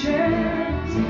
strangers.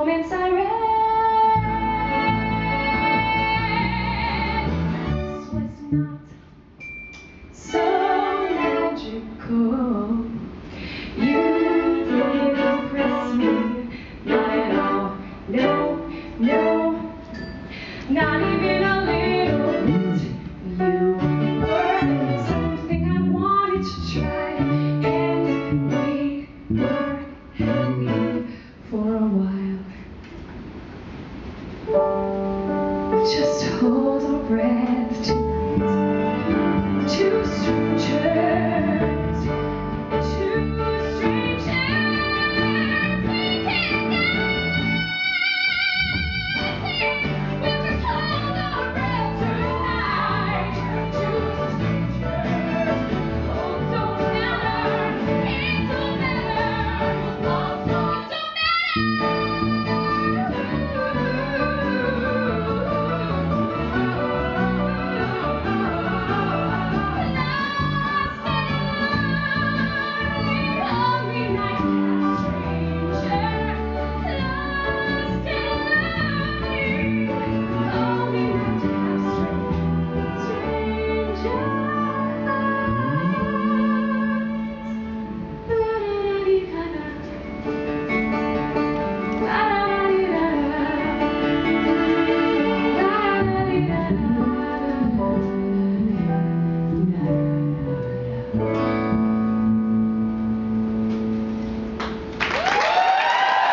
comenzar